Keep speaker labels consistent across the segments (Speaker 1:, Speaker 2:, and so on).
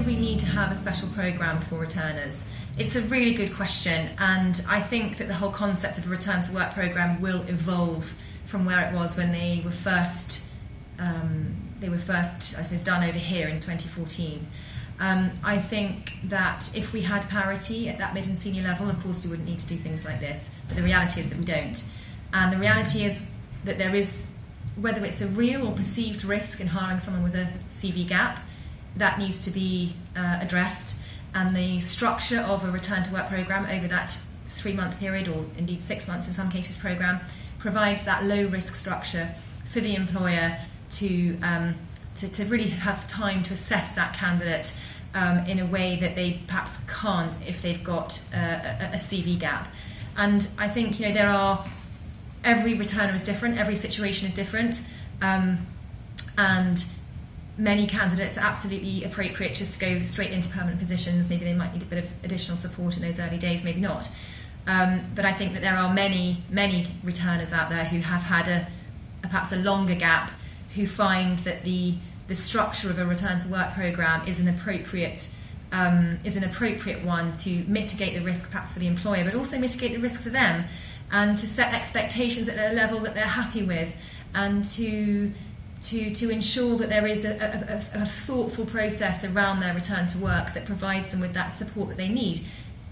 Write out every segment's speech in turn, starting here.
Speaker 1: do we need to have a special programme for returners? It's a really good question, and I think that the whole concept of a return to work programme will evolve from where it was when they were first um, they were first, I suppose, done over here in 2014. Um, I think that if we had parity at that mid and senior level, of course, we wouldn't need to do things like this. But the reality is that we don't. And the reality is that there is, whether it's a real or perceived risk in hiring someone with a CV gap, that needs to be uh, addressed. And the structure of a return to work programme over that three month period, or indeed six months in some cases, programme, provides that low risk structure for the employer to, um, to, to, really have time to assess that candidate um, in a way that they perhaps can't if they've got uh, a, a CV gap. And I think you know there are every returner is different, every situation is different, um, and many candidates are absolutely appropriate just to go straight into permanent positions. Maybe they might need a bit of additional support in those early days, maybe not. Um, but I think that there are many, many returners out there who have had a, a perhaps a longer gap, who find that the the structure of a return to work program is an appropriate um, is an appropriate one to mitigate the risk perhaps for the employer, but also mitigate the risk for them, and to set expectations at a level that they're happy with, and to to, to ensure that there is a, a, a, thoughtful process around their return to work that provides them with that support that they need,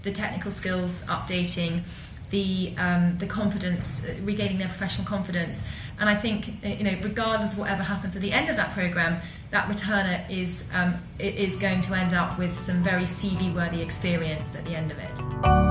Speaker 1: the technical skills updating, the um, the confidence, uh, regaining their professional confidence. And I think uh, you know, regardless of whatever happens at the end of that program, that returner is um, is going to end up with some very CV-worthy experience at the end of it.